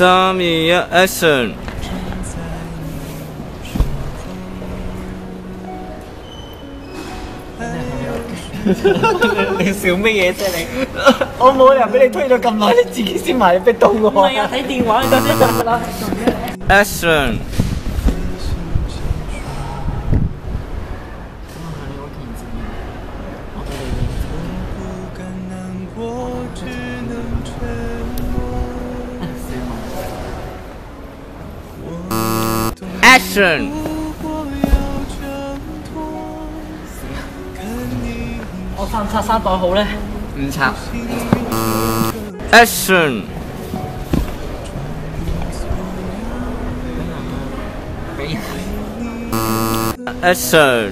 三二一，action！你笑咩嘢啫你？我冇理由俾你推咗咁耐，你自己先埋，你逼到我。唔係啊，睇電話你得先得啦。action！挣脱，我拆唔拆衫袋好咧？唔插。action！俾人 action！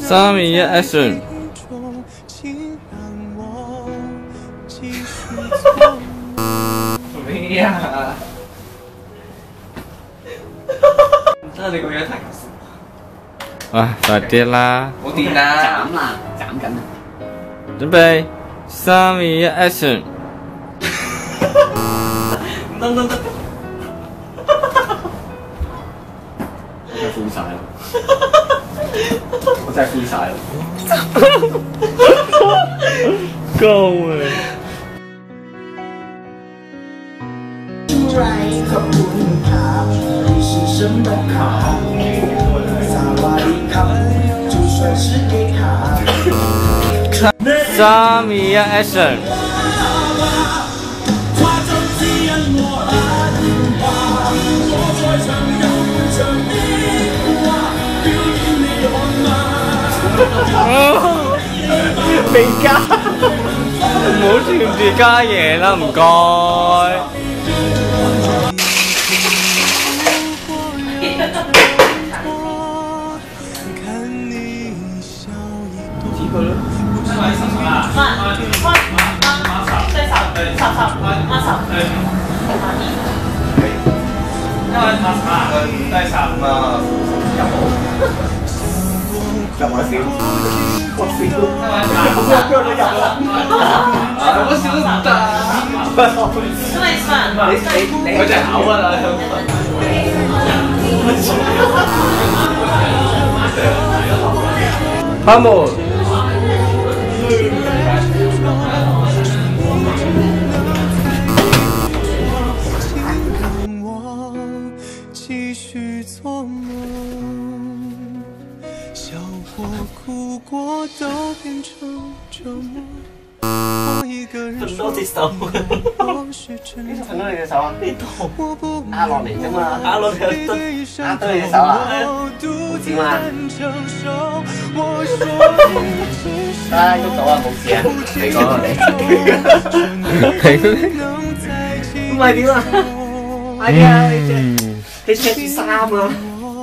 三二一，action！中，请让我继续做梦。咩啊？真係你個樣太搞笑。喂，快啲啦！冇電啦！斬啦，斬緊啦！準備，三二一，action！唔得唔得唔得！卡？萨瓦迪卡，就算是给卡。三二一，action！未加。唔好串住加嘢啦，唔該。看你笑一朵。慢，慢，慢，慢，再扫，扫扫，慢扫，慢一。因為拍下低十啊，入我少，我少，我少都唔得。因為慢，你你佢隻口啊啦！哈姆，让我继续做梦，笑过、哭过都变成折磨。我一个人说，多隻手，我是真的，到你隻手啊？呢度我不壓落嚟啫嘛，壓落嚟背都对伤口，壓到你隻手啊？我獨自點啊難承受。我說你只是啊，喐到啊，冇事啊，你講啊你。能在唔係點啊？哎呀，你着你着啲衫啊？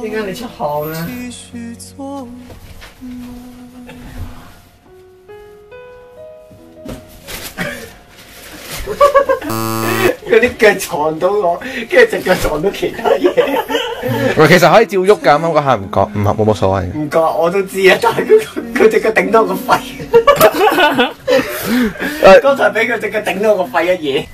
點解你出汗啊？繼續做夢。嗰啲腳撞到我，跟住隻腳撞到其他嘢。喂，其實可以照喐㗎，啱啱嗰下唔覺，唔合冇乜所謂。唔覺我都知啊，但係佢佢隻腳頂到我個肺。剛才俾佢隻腳頂到我個肺一嘢。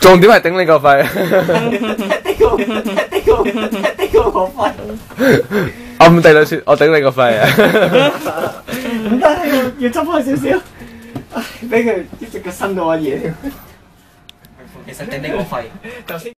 重點係頂你個肺，呢個呢個呢個個肺。暗地裏説我頂你個肺啊！唔得，要要執開少少。唉，俾佢一隻腳伸到阿嘢。其實頂你個肺。頭先。